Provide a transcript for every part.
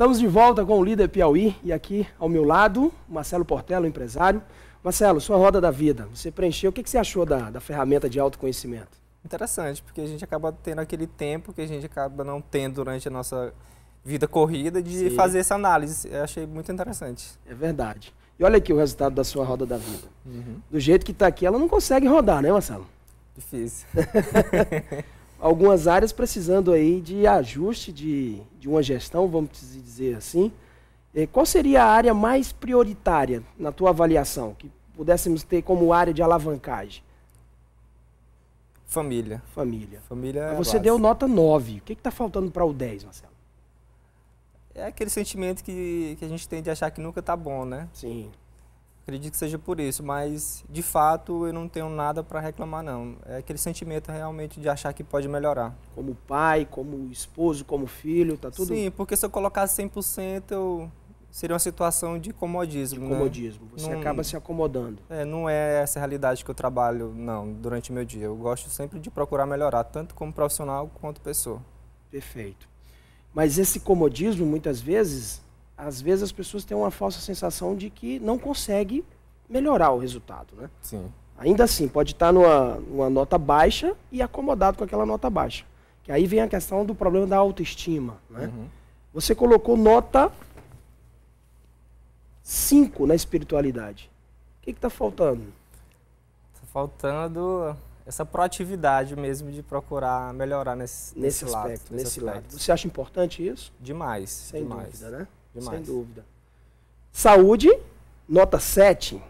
Estamos de volta com o Líder Piauí e aqui ao meu lado, Marcelo Portela, empresário. Marcelo, sua roda da vida, você preencheu, o que, que você achou da, da ferramenta de autoconhecimento? Interessante, porque a gente acaba tendo aquele tempo que a gente acaba não tendo durante a nossa vida corrida de Sim. fazer essa análise. Eu achei muito interessante. É verdade. E olha aqui o resultado da sua roda da vida. Uhum. Do jeito que está aqui, ela não consegue rodar, né, Marcelo? Difícil. Algumas áreas precisando aí de ajuste de, de uma gestão, vamos dizer assim. Eh, qual seria a área mais prioritária na tua avaliação, que pudéssemos ter como área de alavancagem? Família. Família. Família é Você deu nota 9. O que está faltando para o 10, Marcelo? É aquele sentimento que, que a gente tem de achar que nunca está bom, né? Sim. Acredito que seja por isso, mas de fato eu não tenho nada para reclamar não. É aquele sentimento realmente de achar que pode melhorar. Como pai, como esposo, como filho, tá tudo? Sim, porque se eu colocasse 100% eu seria uma situação de comodismo. De comodismo. Né? Você não, acaba se acomodando. É, não é essa a realidade que eu trabalho, não, durante o meu dia. Eu gosto sempre de procurar melhorar, tanto como profissional quanto pessoa. Perfeito. Mas esse comodismo, muitas vezes, às vezes as pessoas têm uma falsa sensação de que não consegue melhorar o resultado, né? Sim. Ainda assim, pode estar numa, numa nota baixa e acomodado com aquela nota baixa. Que aí vem a questão do problema da autoestima, né? Uhum. Você colocou nota 5 na espiritualidade. O que está faltando? Está faltando essa proatividade mesmo de procurar melhorar nesse, nesse, nesse aspecto. Lado, nesse, nesse lado. Você acha importante isso? Demais. Sem demais. dúvida, né? Demais. Sem dúvida. Saúde, nota 7.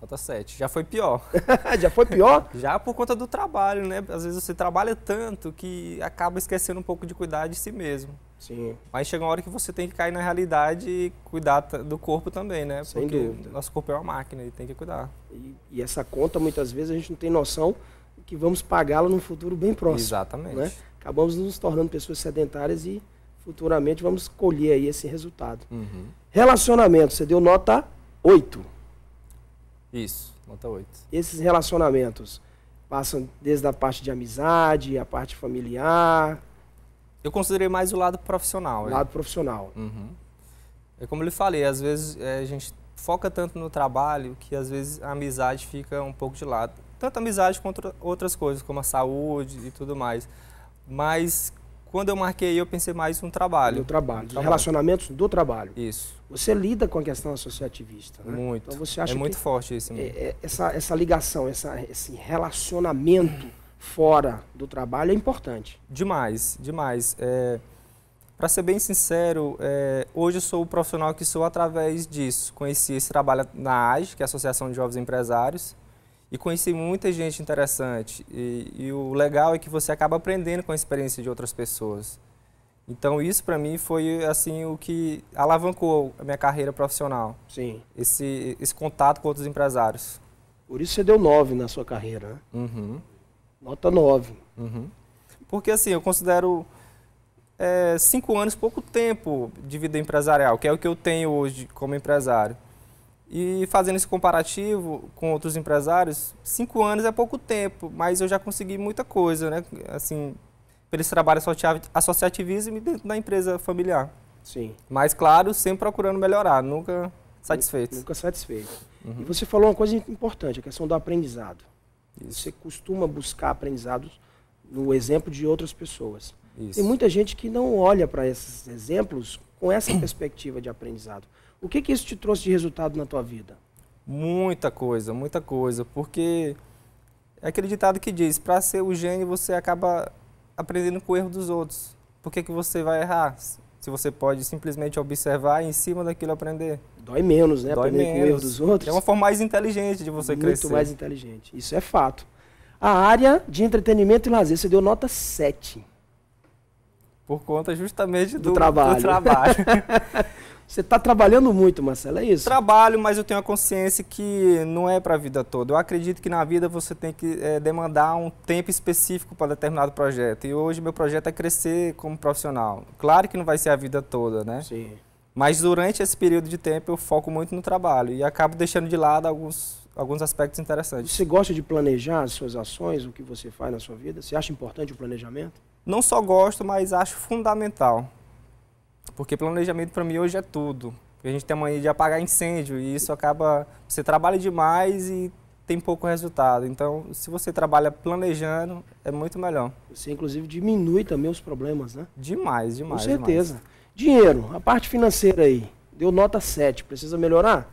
Nota 7. Já foi pior. Já foi pior? Já por conta do trabalho, né? Às vezes você trabalha tanto que acaba esquecendo um pouco de cuidar de si mesmo. Sim. Mas chega uma hora que você tem que cair na realidade e cuidar do corpo também, né? Sem Porque dúvida. nosso corpo é uma máquina e tem que cuidar. E, e, essa conta, muitas vezes, a gente não tem noção que vamos pagá-la num futuro bem próximo. Exatamente. Né? Acabamos nos tornando pessoas sedentárias e futuramente vamos colher aí esse resultado. Uhum. Relacionamento, você deu nota 8. Isso, nota 8. Esses relacionamentos passam desde a parte de amizade, a parte familiar, eu considerei mais o lado profissional. O lado profissional. Uhum. É como eu lhe falei, às vezes é, a gente foca tanto no trabalho que às vezes a amizade fica um pouco de lado. Tanto amizade quanto outras coisas, como a saúde e tudo mais. Mas quando eu marquei, eu pensei mais no trabalho. No trabalho, no relacionamentos do trabalho. Isso. Você lida com a questão associativista, né? Muito. Então você acha é muito forte isso. É, é, essa, essa ligação, essa, esse relacionamento fora do trabalho é importante. Demais, demais. É, Para ser bem sincero, é, hoje eu sou o profissional que sou através disso. Conheci esse trabalho na AGE, que é a Associação de Jovens Empresários, e conheci muita gente interessante. E, e o legal é que você acaba aprendendo com a experiência de outras pessoas. Então isso para mim foi assim o que alavancou a minha carreira profissional. Sim. Esse, esse contato com outros empresários. Por isso você deu nove na sua carreira, né? Uhum. Nota 9. Uhum. Porque assim, eu considero é, cinco anos pouco tempo de vida empresarial, que é o que eu tenho hoje como empresário. E fazendo esse comparativo com outros empresários, cinco anos é pouco tempo, mas eu já consegui muita coisa, né? Assim, pelo esse trabalho associativismo dentro da empresa familiar. Sim. Mas, claro, sempre procurando melhorar, nunca satisfeito. Nunca satisfeito. Uhum. E você falou uma coisa importante, a questão do aprendizado. Isso. Você costuma buscar aprendizados no exemplo de outras pessoas. Isso. Tem muita gente que não olha para esses exemplos com essa perspectiva de aprendizado. O que, que isso te trouxe de resultado na tua vida? Muita coisa, muita coisa. Porque é aquele ditado que diz, para ser o gênio você acaba aprendendo com o erro dos outros. Por que, que você vai errar? Se você pode simplesmente observar e em cima daquilo aprender. Dói menos, né? Dói Aprender menos. com o erro dos outros. É uma forma mais inteligente de você Muito crescer. Muito mais inteligente. Isso é fato. A área de entretenimento e lazer, você deu nota 7. Por conta justamente do, do trabalho. Do trabalho. Você está trabalhando muito, Marcelo, é isso? Trabalho, mas eu tenho a consciência que não é para a vida toda. Eu acredito que na vida você tem que é, demandar um tempo específico para determinado projeto. E hoje meu projeto é crescer como profissional. Claro que não vai ser a vida toda, né? Sim. Mas durante esse período de tempo eu foco muito no trabalho e acabo deixando de lado alguns, alguns aspectos interessantes. Você gosta de planejar as suas ações, o que você faz na sua vida? Você acha importante o planejamento? Não só gosto, mas acho fundamental. Porque planejamento para mim hoje é tudo. Porque a gente tem a mania de apagar incêndio e isso acaba. Você trabalha demais e tem pouco resultado. Então, se você trabalha planejando, é muito melhor. Você, inclusive, diminui também os problemas, né? Demais, demais. Com certeza. Demais. Dinheiro, a parte financeira aí, deu nota 7, precisa melhorar?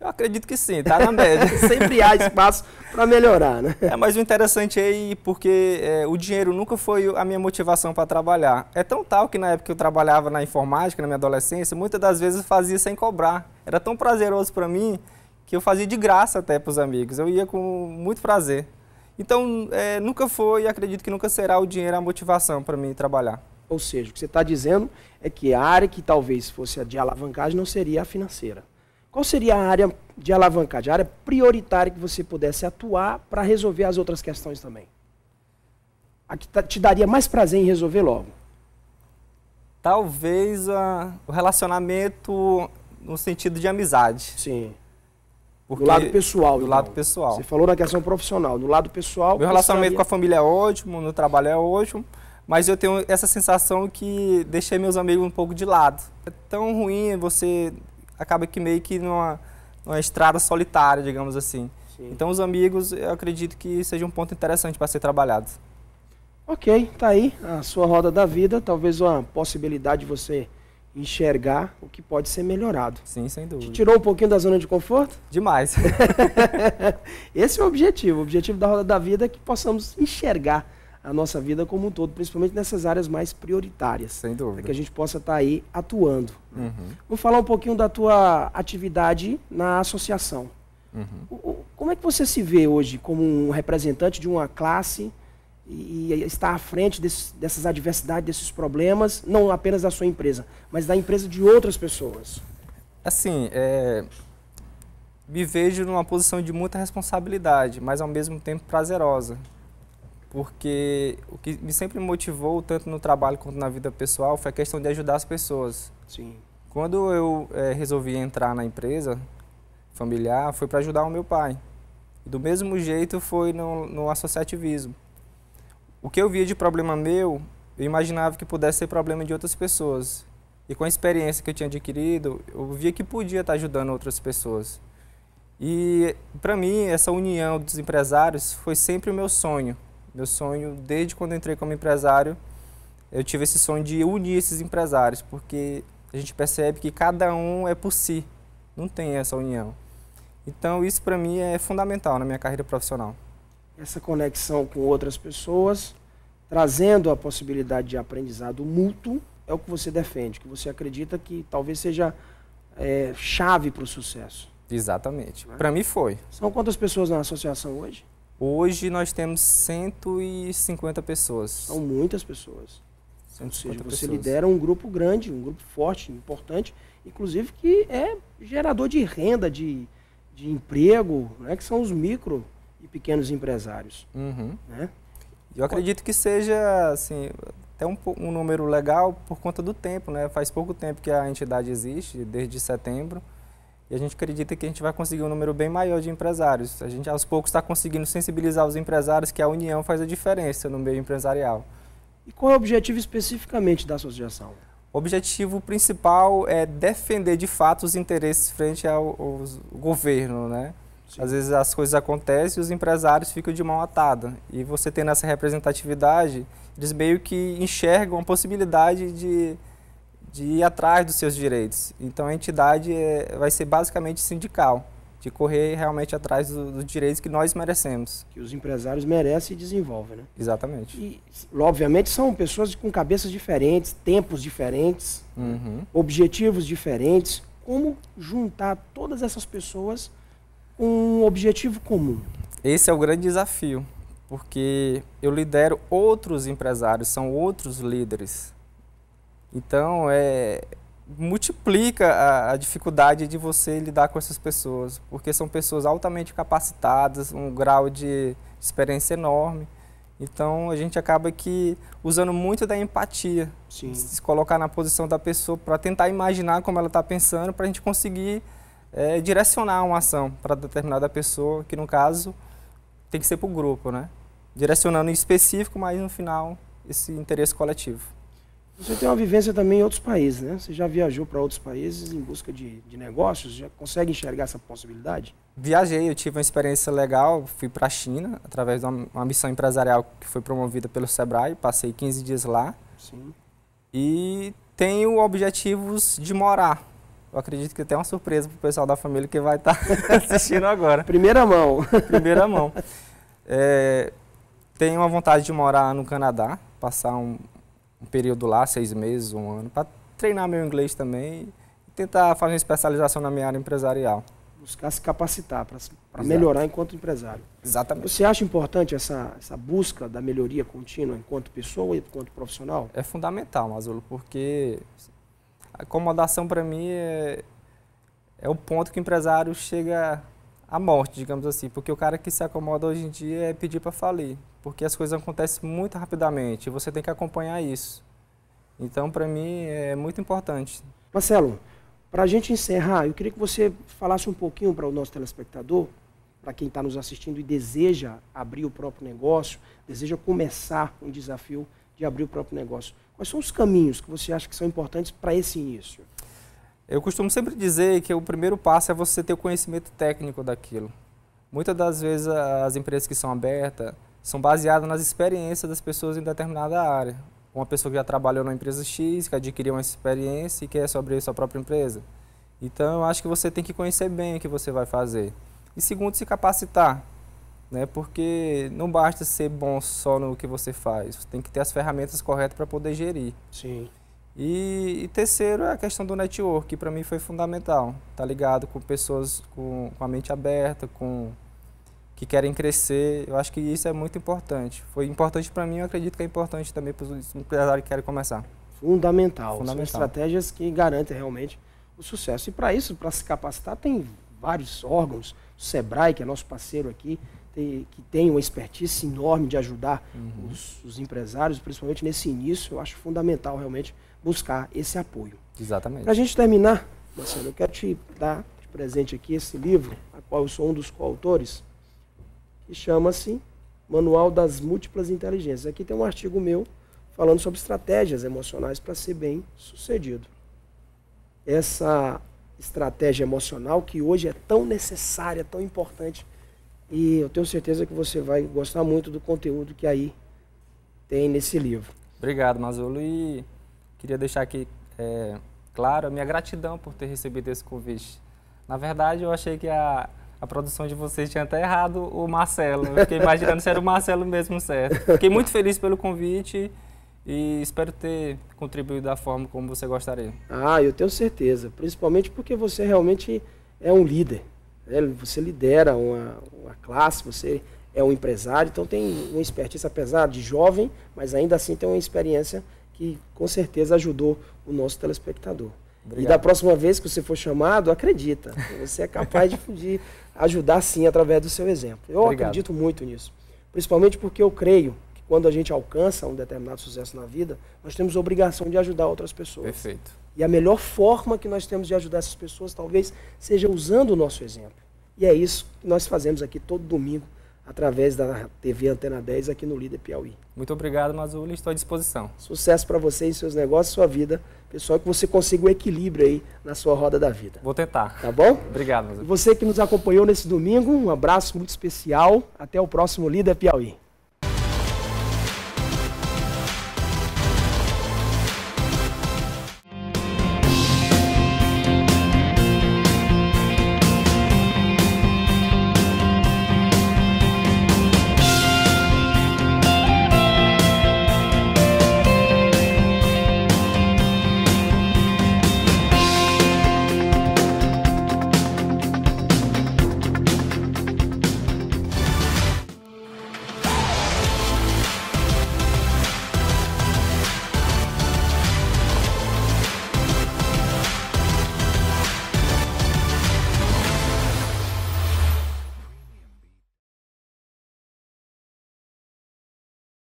Eu acredito que sim, tá na média. Sempre há espaço para melhorar, né? É, mas o interessante aí, porque é, o dinheiro nunca foi a minha motivação para trabalhar. É tão tal que na época que eu trabalhava na informática, na minha adolescência, muitas das vezes eu fazia sem cobrar. Era tão prazeroso para mim que eu fazia de graça até para os amigos. Eu ia com muito prazer. Então, é, nunca foi e acredito que nunca será o dinheiro a motivação para mim trabalhar. Ou seja, o que você está dizendo é que a área que talvez fosse a de alavancagem não seria a financeira. Qual seria a área de alavancagem, a área prioritária que você pudesse atuar para resolver as outras questões também? A que te daria mais prazer em resolver logo? Talvez uh, o relacionamento no sentido de amizade. Sim. Porque do lado pessoal. Do então. lado pessoal. Você falou na questão profissional. Do lado pessoal. Meu relacionamento com a família é ótimo, no trabalho é ótimo, mas eu tenho essa sensação que deixei meus amigos um pouco de lado. É tão ruim você acaba que meio que numa, numa estrada solitária, digamos assim. Sim. Então os amigos, eu acredito que seja um ponto interessante para ser trabalhado. Ok, tá aí a sua roda da vida, talvez uma possibilidade de você enxergar o que pode ser melhorado. Sim, sem dúvida. Te tirou um pouquinho da zona de conforto? Demais. Esse é o objetivo. O objetivo da roda da vida é que possamos enxergar a nossa vida como um todo, principalmente nessas áreas mais prioritárias. Sem dúvida. Para que a gente possa estar tá aí atuando. Uhum. Vamos falar um pouquinho da tua atividade na associação. Uhum. Como é que você se vê hoje como um representante de uma classe e, estar à frente desse, dessas adversidades, desses problemas, não apenas da sua empresa, mas da empresa de outras pessoas? Assim, é, me vejo numa posição de muita responsabilidade, mas ao mesmo tempo prazerosa. Porque o que me sempre motivou, tanto no trabalho quanto na vida pessoal, foi a questão de ajudar as pessoas. Sim. Quando eu é, resolvi entrar na empresa familiar, foi para ajudar o meu pai. E do mesmo jeito foi no, no associativismo o que eu via de problema meu, eu imaginava que pudesse ser problema de outras pessoas. E com a experiência que eu tinha adquirido, eu via que podia estar ajudando outras pessoas. E para mim, essa união dos empresários foi sempre o meu sonho. Meu sonho, desde quando entrei como empresário, eu tive esse sonho de unir esses empresários, porque a gente percebe que cada um é por si, não tem essa união. Então, isso para mim é fundamental na minha carreira profissional essa conexão com outras pessoas, trazendo a possibilidade de aprendizado mútuo, é o que você defende, que você acredita que talvez seja é, chave para o sucesso. Exatamente. Né? Para mim foi. São quantas pessoas na associação hoje? Hoje nós temos 150 pessoas. São muitas pessoas. Ou seja, você lidera um grupo grande, um grupo forte, importante, inclusive que é gerador de renda, de, de emprego, né, que são os micro e pequenos empresários. Uhum. Né? Eu acredito que seja assim, até um, um, número legal por conta do tempo. Né? Faz pouco tempo que a entidade existe, desde setembro, e a gente acredita que a gente vai conseguir um número bem maior de empresários. A gente aos poucos está conseguindo sensibilizar os empresários que a união faz a diferença no meio empresarial. E qual é o objetivo especificamente da associação? O objetivo principal é defender de fato os interesses frente ao, ao governo, né? Sim. Às vezes as coisas acontecem e os empresários ficam de mão atada. E você tendo essa representatividade, eles meio que enxergam a possibilidade de, de ir atrás dos seus direitos. Então a entidade é, vai ser basicamente sindical, de correr realmente atrás do, dos direitos que nós merecemos. Que os empresários merecem e desenvolvem, né? Exatamente. E, obviamente, são pessoas com cabeças diferentes, tempos diferentes, uhum. objetivos diferentes. Como juntar todas essas pessoas um objetivo comum? Esse é o grande desafio, porque eu lidero outros empresários, são outros líderes. Então, é, multiplica a, a, dificuldade de você lidar com essas pessoas, porque são pessoas altamente capacitadas, um grau de experiência enorme. Então a gente acaba que usando muito da empatia, Sim. se colocar na posição da pessoa para tentar imaginar como ela está pensando, para a gente conseguir é, direcionar uma ação para determinada pessoa, que no caso tem que ser para o grupo, né? Direcionando em específico, mas no final esse interesse coletivo. Você tem uma vivência também em outros países, né? Você já viajou para outros países em busca de, de negócios? Já consegue enxergar essa possibilidade? Viajei, eu tive uma experiência legal. Fui para a China através de uma, uma, missão empresarial que foi promovida pelo Sebrae. Passei 15 dias lá. Sim. E tenho objetivos de morar. Eu acredito que tem uma surpresa para o pessoal da família que vai estar tá assistindo agora. Primeira mão. Primeira mão. É, tenho a vontade de morar no Canadá, passar um, um período lá, seis meses, um ano, para treinar meu inglês também e tentar fazer uma especialização na minha área empresarial. Buscar se capacitar para melhorar enquanto empresário. Exatamente. Você acha importante essa, essa busca da melhoria contínua enquanto pessoa e enquanto profissional? É fundamental, Mazulo, porque a acomodação para mim é, é o ponto que o empresário chega à morte, digamos assim, porque o cara que se acomoda hoje em dia é pedir para falir porque as coisas acontecem muito rapidamente você tem que acompanhar isso. Então, para mim, é muito importante. Marcelo, para a gente encerrar, eu queria que você falasse um pouquinho para o nosso telespectador, para quem está nos assistindo e deseja abrir o próprio negócio, deseja começar um desafio de abrir o próprio negócio. Quais são os caminhos que você acha que são importantes para esse início? Eu costumo sempre dizer que o primeiro passo é você ter o conhecimento técnico daquilo. Muitas das vezes as empresas que são abertas, são baseadas nas experiências das pessoas em determinada área. Uma pessoa que já trabalhou numa empresa X, que adquiriu uma experiência e quer abrir sua própria empresa. Então, eu acho que você tem que conhecer bem o que você vai fazer. E segundo, se capacitar, né? Porque não basta ser bom só no que você faz, você tem que ter as ferramentas corretas para poder gerir. Sim. E, e, terceiro é a questão do network, que para mim foi fundamental. Tá ligado com pessoas com, com a mente aberta, com que querem crescer. Eu acho que isso é muito importante. Foi importante para mim, eu acredito que é importante também para os empresários que querem começar. Fundamental. Fundamental. São estratégias que garantem realmente o sucesso. E para isso, para se capacitar, tem vários órgãos. O Sebrae, que é nosso parceiro aqui, tem, que tem uma expertise enorme de ajudar uhum. os, os, empresários, principalmente nesse início. Eu acho fundamental realmente buscar esse apoio. Exatamente. Para a gente terminar, Marcelo, eu quero te dar de presente aqui esse livro, a qual eu sou um dos coautores que chama-se Manual das Múltiplas Inteligências. Aqui tem um artigo meu falando sobre estratégias emocionais para ser bem sucedido. Essa estratégia emocional que hoje é tão necessária, tão importante, e eu tenho certeza que você vai gostar muito do conteúdo que aí tem nesse livro. Obrigado, Mazulo, e queria deixar aqui é, claro a minha gratidão por ter recebido esse convite. Na verdade, eu achei que a a produção de vocês tinha até errado o Marcelo. Eu fiquei imaginando se era o Marcelo mesmo certo. Fiquei muito feliz pelo convite e espero ter contribuído da forma como você gostaria. Ah, eu tenho certeza. Principalmente porque você realmente é um líder. Né? Você lidera uma, uma classe, você é um empresário, então tem uma expertise, apesar de jovem, mas ainda assim tem uma experiência que com certeza ajudou o nosso telespectador. Obrigado. E da próxima vez que você for chamado, acredita. Você é capaz de, de ajudar sim através do seu exemplo. Eu Obrigado. acredito muito nisso. Principalmente porque eu creio que quando a gente alcança um determinado sucesso na vida, nós temos a obrigação de ajudar outras pessoas. Perfeito. E a melhor forma que nós temos de ajudar essas pessoas talvez seja usando o nosso exemplo. E é isso que nós fazemos aqui todo domingo através da TV Antena 10 aqui no Líder Piauí. Muito obrigado, Mazuli, estou à disposição. Sucesso para você e seus negócios, sua vida. Pessoal, que você consiga o equilíbrio aí na sua roda da vida. Vou tentar. Tá bom? Obrigado, Mazuli. Você que nos acompanhou nesse domingo, um abraço muito especial. Até o próximo Líder Piauí.